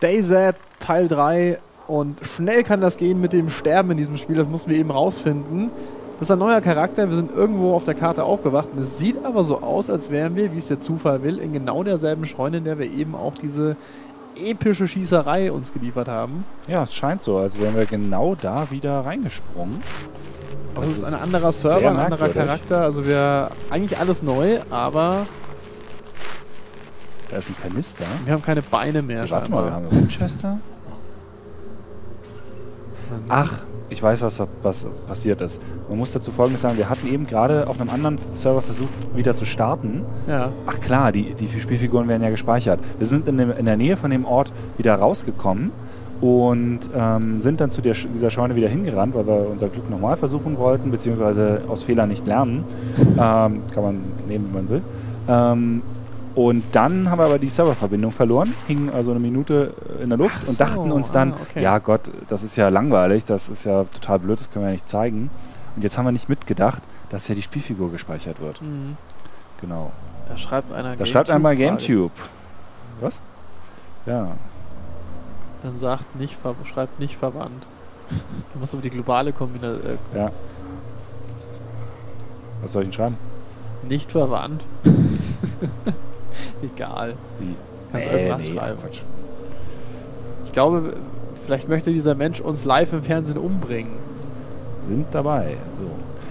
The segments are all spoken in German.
DayZ Teil 3 und schnell kann das gehen mit dem Sterben in diesem Spiel, das mussten wir eben rausfinden. Das ist ein neuer Charakter, wir sind irgendwo auf der Karte aufgewacht und es sieht aber so aus, als wären wir, wie es der Zufall will, in genau derselben Scheune, in der wir eben auch diese epische Schießerei uns geliefert haben. Ja, es scheint so, als wären wir genau da wieder reingesprungen. Aber es ist ein anderer Server, ein anderer Charakter, also wir eigentlich alles neu, aber da ist ein Kanister. Wir haben keine Beine mehr. Ja, warte mal, wir haben einen Winchester. Ach, ich weiß, was, was passiert ist. Man muss dazu folgendes sagen, wir hatten eben gerade auf einem anderen Server versucht, wieder zu starten. Ja. Ach klar, die, die Spielfiguren werden ja gespeichert. Wir sind in, dem, in der Nähe von dem Ort wieder rausgekommen und ähm, sind dann zu der, dieser Scheune wieder hingerannt, weil wir unser Glück nochmal versuchen wollten, beziehungsweise aus Fehlern nicht lernen. ähm, kann man nehmen, wie man will. Ähm, und dann haben wir aber die Serververbindung verloren, hingen also eine Minute in der Luft so, und dachten uns dann, ah, okay. ja Gott, das ist ja langweilig, das ist ja total blöd, das können wir ja nicht zeigen. Und jetzt haben wir nicht mitgedacht, dass ja die Spielfigur gespeichert wird. Mhm. Genau. Da schreibt einer Da schreibt einmal GameTube. Was? Ja. Dann sagt nicht, schreibt nicht verwandt. du musst aber die globale Kombination. Äh ja. Was soll ich denn schreiben? Nicht verwandt. Egal. Wie? Kannst du äh, irgendwas nee, schreiben. Quatsch. Ich glaube, vielleicht möchte dieser Mensch uns live im Fernsehen umbringen. Sind dabei, so.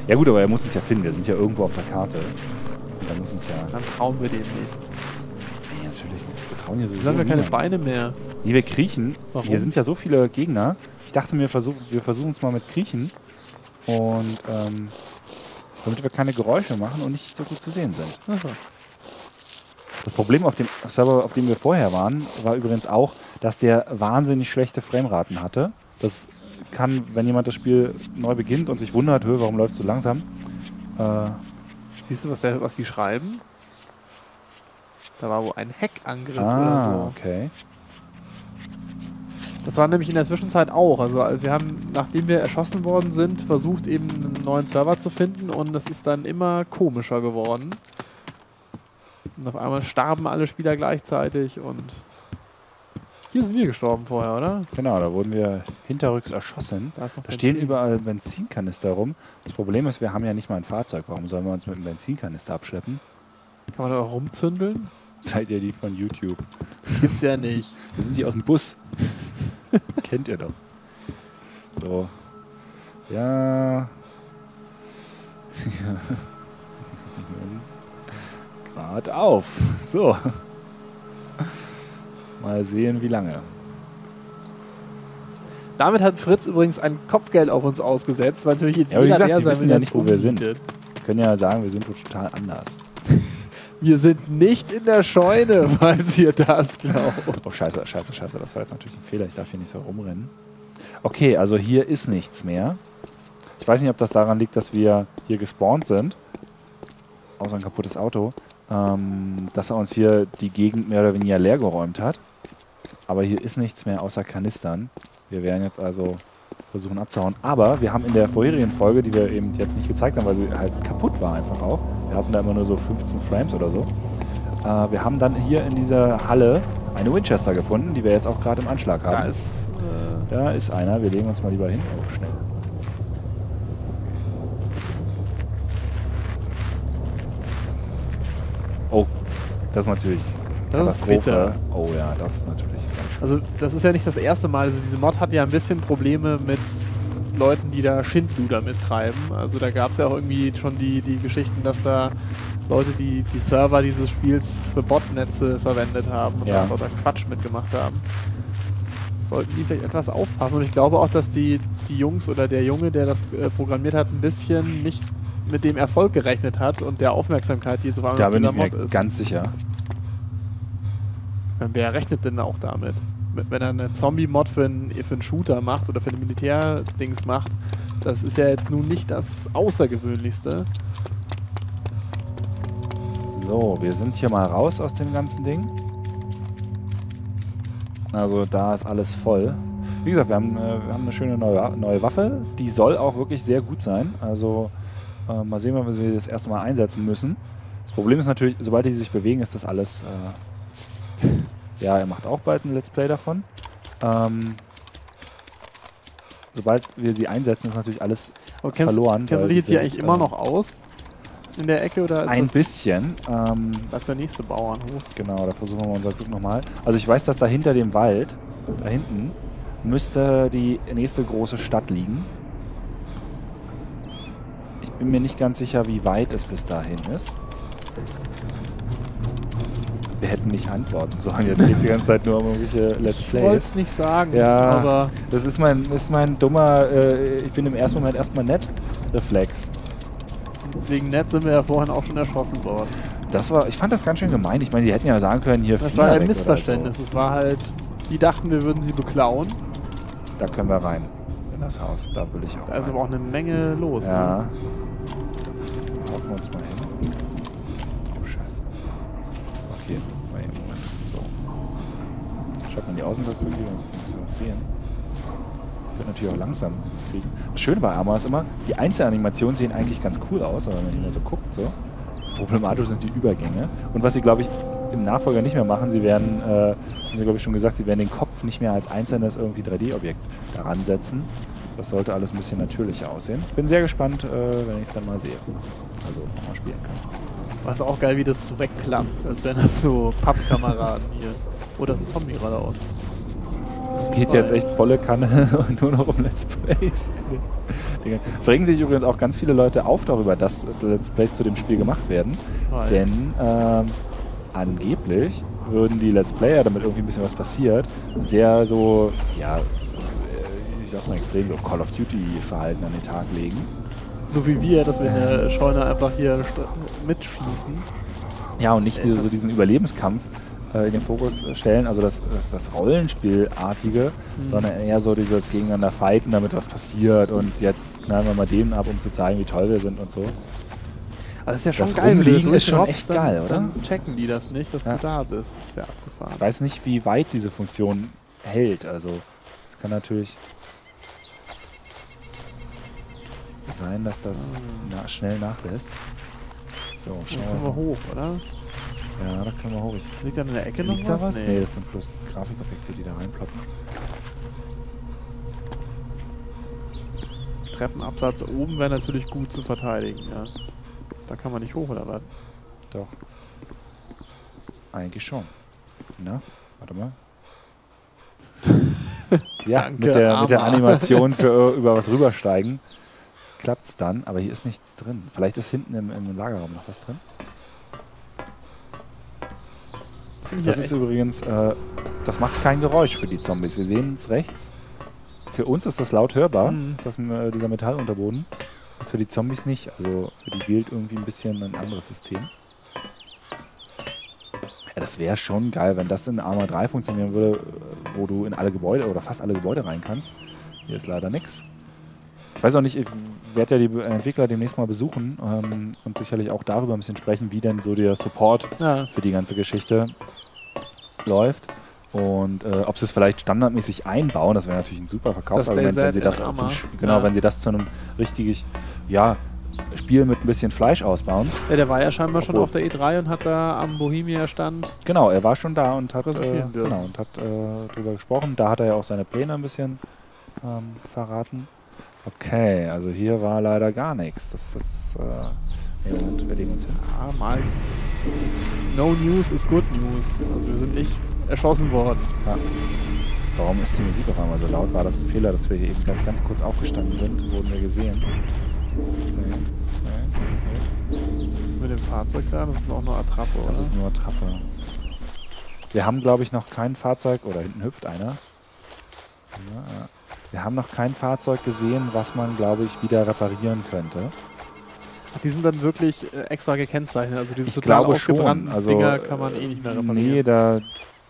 Ja gut, aber er muss uns ja finden. Wir sind ja irgendwo auf der Karte. Und dann muss uns ja... Dann trauen wir dem nicht. Nee, natürlich nicht. Wir trauen hier sowieso Dann haben wir keine Beine mehr. Nee, wir kriechen. Warum? Hier sind ja so viele Gegner. Ich dachte mir, versuch, wir versuchen es mal mit Kriechen. Und ähm, damit wir keine Geräusche machen und nicht so gut zu sehen sind. Aha. Das Problem auf dem Server, auf dem wir vorher waren, war übrigens auch, dass der wahnsinnig schlechte Frameraten hatte. Das kann, wenn jemand das Spiel neu beginnt und sich wundert, warum läuft es so langsam. Äh Siehst du, was, der, was die schreiben? Da war wohl ein Hackangriff ah, oder so. okay. Das war nämlich in der Zwischenzeit auch. Also wir haben, nachdem wir erschossen worden sind, versucht eben einen neuen Server zu finden und es ist dann immer komischer geworden. Und auf einmal starben alle Spieler gleichzeitig und hier sind wir gestorben vorher, oder? Genau, da wurden wir hinterrücks erschossen. Da, da stehen überall Benzinkanister rum. Das Problem ist, wir haben ja nicht mal ein Fahrzeug. Warum sollen wir uns mit einem Benzinkanister abschleppen? Kann man da auch rumzündeln? Seid ihr die von YouTube? Gibt's ja nicht. Wir sind die aus dem Bus. Kennt ihr doch. So. Ja. ja. Grad auf. So. Mal sehen, wie lange. Damit hat Fritz übrigens ein Kopfgeld auf uns ausgesetzt, weil natürlich jetzt ja, jeder gesagt, die wissen ja nicht, wo wir sind. Wir können ja sagen, wir sind total anders. wir sind nicht in der Scheune, falls ihr das glaubt. Oh, scheiße, scheiße, scheiße. Das war jetzt natürlich ein Fehler. Ich darf hier nicht so rumrennen. Okay, also hier ist nichts mehr. Ich weiß nicht, ob das daran liegt, dass wir hier gespawnt sind. Außer ein kaputtes Auto ähm, dass er uns hier die Gegend mehr oder weniger leergeräumt hat. Aber hier ist nichts mehr außer Kanistern. Wir werden jetzt also versuchen abzuhauen. Aber wir haben in der vorherigen Folge, die wir eben jetzt nicht gezeigt haben, weil sie halt kaputt war einfach auch. Wir hatten da immer nur so 15 Frames oder so. Äh, wir haben dann hier in dieser Halle eine Winchester gefunden, die wir jetzt auch gerade im Anschlag haben. Da ist, äh da ist einer. Wir legen uns mal lieber hin. Oh, schnell. Das ist natürlich. Das ist bitter. Oh ja, das ist natürlich. Also, das ist ja nicht das erste Mal. Also, diese Mod hat ja ein bisschen Probleme mit Leuten, die da Schindluder mittreiben. Also, da gab es ja auch irgendwie schon die, die Geschichten, dass da Leute, die die Server dieses Spiels für Botnetze verwendet haben und ja. da, Quatsch mitgemacht haben. Sollten die vielleicht etwas aufpassen. Und ich glaube auch, dass die, die Jungs oder der Junge, der das äh, programmiert hat, ein bisschen nicht mit dem Erfolg gerechnet hat und der Aufmerksamkeit, die so war. Da bin ich mir ist. ganz sicher. Wer rechnet denn auch damit? Wenn er eine Zombie-Mod für, einen, für einen Shooter macht oder für ein Militärdings macht, das ist ja jetzt nun nicht das Außergewöhnlichste. So, wir sind hier mal raus aus dem ganzen Ding. Also da ist alles voll. Wie gesagt, wir haben, äh, wir haben eine schöne neue, neue Waffe. Die soll auch wirklich sehr gut sein. Also äh, mal sehen, wann wir sie das erste Mal einsetzen müssen. Das Problem ist natürlich, sobald die sich bewegen, ist das alles äh, Ja, er macht auch bald ein Let's Play davon. Ähm, sobald wir sie einsetzen, ist natürlich alles Aber kennst, verloren. Kennst du dich jetzt die hier eigentlich immer äh, noch aus? In der Ecke oder ist Ein bisschen. Ähm, das ist der nächste Bauernhof? genau, da versuchen wir unser Glück nochmal. Also ich weiß, dass da hinter dem Wald, da hinten, müsste die nächste große Stadt liegen. Ich bin mir nicht ganz sicher, wie weit es bis dahin ist. Wir hätten nicht antworten sollen. Jetzt geht es die ganze Zeit nur um irgendwelche Let's Ich wollte Plays. es nicht sagen, Ja. aber Das ist mein, ist mein dummer, äh, ich bin im ersten Moment erstmal nett, Reflex. wegen Netz sind wir ja vorhin auch schon erschossen worden. Das war, ich fand das ganz schön gemein. Ich meine, die hätten ja sagen können, hier Das war ein Missverständnis. Es war halt, die dachten, wir würden sie beklauen. So. Da können wir rein in das Haus. Da will ich auch. Da ist rein. aber auch eine Menge los. Ja. Ne? Wir uns mal hin. Oh, scheiße. Okay, mal eben, Moment. So. Schaut man die Außenperspektive, dann bisschen was sehen. Wird natürlich auch langsam kriegen. Das Schöne bei Arma ist immer, die Einzelanimationen sehen eigentlich ganz cool aus, aber wenn man mal so guckt, so. Problematisch sind die Übergänge. Und was sie, glaube ich, im Nachfolger nicht mehr machen, sie werden, äh, haben sie, glaube ich, schon gesagt, sie werden den Kopf nicht mehr als einzelnes irgendwie 3D-Objekt daran setzen. Das sollte alles ein bisschen natürlicher aussehen. Bin sehr gespannt, äh, wenn ich es dann mal sehe. Also nochmal spielen kann. War es auch geil, wie das so wegklappt, als wären das so Pappkameraden hier. Oder ein Zombie geradeaus. Es geht jetzt echt volle Kanne und nur noch um Let's Plays. Es regen sich übrigens auch ganz viele Leute auf darüber, dass Let's Plays zu dem Spiel gemacht werden. Weil- Denn ähm, angeblich würden die Let's Player, damit irgendwie ein bisschen was passiert, sehr so, ja, äh, ich sag's mal extrem, so Call of Duty-Verhalten an den Tag legen. So wie wir, dass wir in der Scheune einfach hier mitschießen. Ja, und nicht Es diese, so diesen Überlebenskampf äh, in den Fokus äh, stellen, also das, das, das Rollenspielartige, Mhm. sondern eher so dieses Gegeneinander fighten, damit was passiert und jetzt knallen wir mal den ab, um zu zeigen, wie toll wir sind und so. Aber das ist ja schon Das geil, Rumliegen ist schon echt dann, geil, oder? Dann checken die das nicht, dass Ja. du da bist. Das ist ja abgefahren. Ich weiß nicht, wie weit diese Funktion hält, also es kann natürlich sein, dass das na, schnell nachlässt. So, schauen können wir wir mal. hoch, oder? Ja, da können wir hoch. Liegt da in der Ecke noch Liegt da was? was? Nee. das sind bloß Grafikobjekte, die da reinploppen. Treppenabsatz oben wäre natürlich gut zu verteidigen, ja. Da kann man nicht hoch, oder was? Doch. Eigentlich schon. Na, warte mal. ja, Danke, mit, der, mit der. Animation für über was rübersteigen klappt's dann, aber hier ist nichts drin. Vielleicht ist hinten im, im Lagerraum noch was drin. Ich Das ja ist echt- übrigens, äh, das macht kein Geräusch für die Zombies. Wir sehen es rechts. Für uns ist das laut hörbar, Mhm. das, äh, dieser Metallunterboden. Für die Zombies nicht. Also für die gilt irgendwie ein bisschen ein anderes System. Ja, das wäre schon geil, wenn das in Arma 3 funktionieren würde, äh, wo du in alle Gebäude oder fast alle Gebäude rein kannst. Hier ist leider nichts. Ich weiß auch nicht, ich werde ja die Entwickler demnächst mal besuchen ähm, und sicherlich auch darüber ein bisschen sprechen, wie denn so der Support ja. für die ganze Geschichte läuft. Und äh, ob sie es vielleicht standardmäßig einbauen, das wäre natürlich ein super Verkaufsargument, wenn sie das zum, genau, Ja. wenn sie das zu einem richtig, ja, Spiel mit ein bisschen Fleisch ausbauen. ja, der war ja scheinbar schon Obwohl- auf der E3 und hat da am Bohemia-Stand Genau, er war schon da und hat, äh, genau, und hat äh, drüber gesprochen. Da hat er ja auch seine Pläne ein bisschen ähm, verraten. Okay, also hier war leider gar nichts. Das ist, äh, nee, Moment, wir legen uns hin. Ah, mal. Das ist. No News is good news. Also wir sind nicht erschossen worden. Ja. Warum ist die Musik auf einmal so laut? War das ein Fehler, dass wir hier eben ganz, ganz kurz aufgestanden sind? Wurden wir gesehen? Nee. Nee. Nee. Ist mit dem Fahrzeug da, das ist auch nur Attrappe, oder? Das ist nur Trappe. Wir haben, glaube ich, noch kein Fahrzeug, oder hinten hüpft einer. Ja, ja. Wir haben noch kein Fahrzeug gesehen, was man, glaube ich, wieder reparieren könnte. Ach, die sind dann wirklich äh, extra gekennzeichnet. Also diese Ich total glaube schon. ausgebrannten Also, Dinger kann man eh nicht mehr reparieren. Nee, da,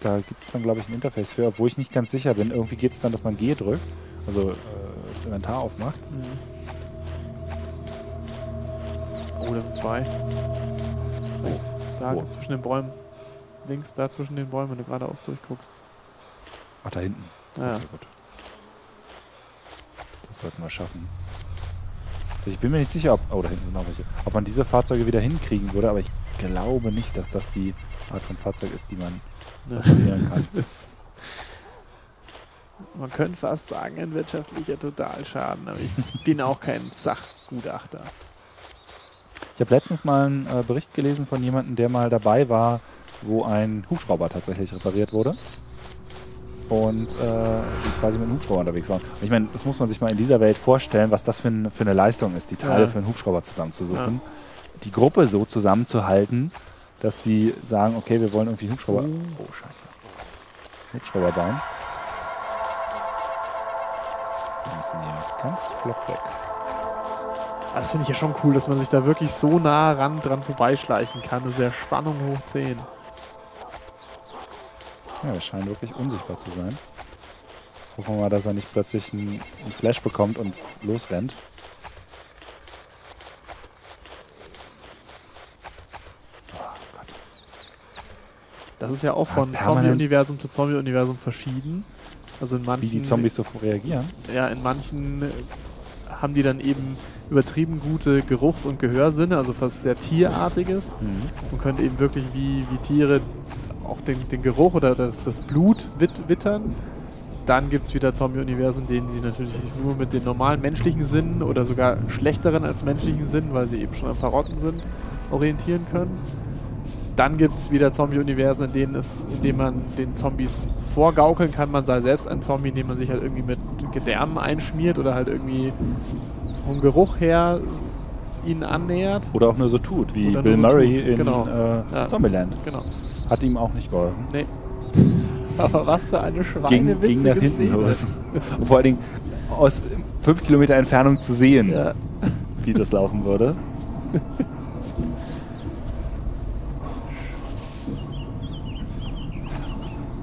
da gibt es dann, glaube ich, ein Interface für, obwohl ich nicht ganz sicher bin. Irgendwie geht es dann, dass man G drückt, also äh, das Inventar aufmacht. Mhm. Oh, da sind zwei. Rechts. Da Wo? zwischen den Bäumen. Links, da zwischen den Bäumen, wenn du geradeaus durchguckst. Ach, da hinten. Ja. Okay, gut. Das sollten wir schaffen. Ich bin mir nicht sicher, ob, oh, da hinten sind noch welche, ob man diese Fahrzeuge wieder hinkriegen würde, aber ich glaube nicht, dass das die Art von Fahrzeug ist, die man operieren kann. Man könnte fast sagen, ein wirtschaftlicher Totalschaden, aber ich bin auch kein Sachgutachter. Ich habe letztens mal einen äh, Bericht gelesen von jemandem, der mal dabei war, wo ein Hubschrauber tatsächlich repariert wurde. Und äh, die quasi mit einem Hubschrauber unterwegs waren. Und ich meine, das muss man sich mal in dieser Welt vorstellen, was das für, ein, für eine Leistung ist, die Teile Ja. für einen Hubschrauber zusammenzusuchen. Die Gruppe so zusammenzuhalten, dass die sagen, okay, wir wollen irgendwie Hubschrauber. Oh. Oh, scheiße. Hubschrauber bauen. Wir müssen hier ganz flott weg. Aber das finde ich ja schon cool, dass man sich da wirklich so nah ran dran vorbeischleichen kann. Das ist ja Spannung hoch 10. Ja, er scheint wirklich unsichtbar zu sein. Hoffen wir mal, dass er nicht plötzlich einen, einen Flash bekommt und losrennt. Oh Gott. Das ist ja auch Ja, von permanent- Zombie-Universum zu Zombie-Universum verschieden. Also in manchen, Wie die Zombies so reagieren. ja, in manchen äh, haben die dann eben übertrieben gute Geruchs- und Gehörsinne, also fast sehr tierartiges. Man könnte eben wirklich wie, wie Tiere auch den, den Geruch oder das, das Blut wit wittern. Dann gibt es wieder Zombie-Universen, denen sie natürlich nur mit den normalen menschlichen Sinnen oder sogar schlechteren als menschlichen Sinnen, weil sie eben schon am Verrotten sind, orientieren können. Dann gibt es wieder Zombie-Universen, in denen, es, in denen man den Zombies vorgaukeln kann, man sei selbst ein Zombie, indem man sich halt irgendwie mit Gedärmen einschmiert oder halt irgendwie vom Geruch her ihnen annähert. Oder auch nur so tut, wie Oder Bill so Murray tut, in genau. äh, Ja. Zombieland. Genau. Hat ihm auch nicht geholfen. Nee. Aber was für eine Ging, ging schweinewitzige nach hinten Szene. los. Und vor allen Dingen aus fünf Kilometer Entfernung zu sehen, Ja. wie das laufen würde.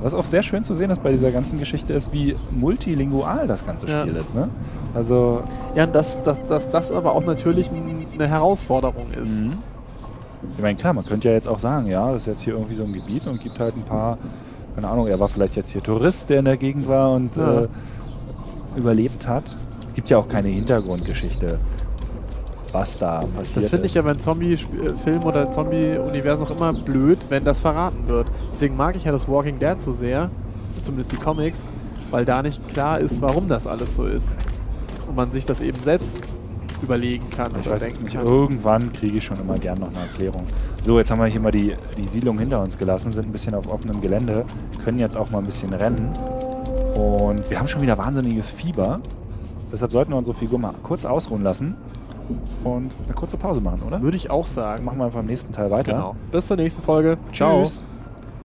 Was auch sehr schön zu sehen ist bei dieser ganzen Geschichte ist, wie multilingual das ganze Ja. Spiel ist. Ne? Also, Ja, dass, dass, dass das aber auch natürlich eine Herausforderung ist. mhm. Ich meine, klar, man könnte ja jetzt auch sagen, ja, das ist jetzt hier irgendwie so ein Gebiet und gibt halt ein paar, keine Ahnung, er war vielleicht jetzt hier Tourist, der in der Gegend war und Ja. äh, überlebt hat. Es gibt ja auch keine Hintergrundgeschichte, was da passiert Das finde ich ja beim Zombie-Film oder Zombie-Universum noch immer blöd, wenn das verraten wird. Deswegen mag ich ja das Walking Dead so sehr, zumindest die Comics, weil da nicht klar ist, warum das alles so ist. Und man sich das eben selbst überlegen kann Ich weiß nicht, kann. irgendwann kriege ich schon immer gern noch eine Erklärung. So, jetzt haben wir hier mal die, die Siedlung hinter uns gelassen, sind ein bisschen auf offenem Gelände, können jetzt auch mal ein bisschen rennen. Und wir haben schon wieder wahnsinniges Fieber. Deshalb sollten wir unsere Figur mal kurz ausruhen lassen und eine kurze Pause machen, oder? Würde ich auch sagen. machen wir einfach im nächsten Teil weiter. Genau. Bis zur nächsten Folge. Ciao. Tschüss.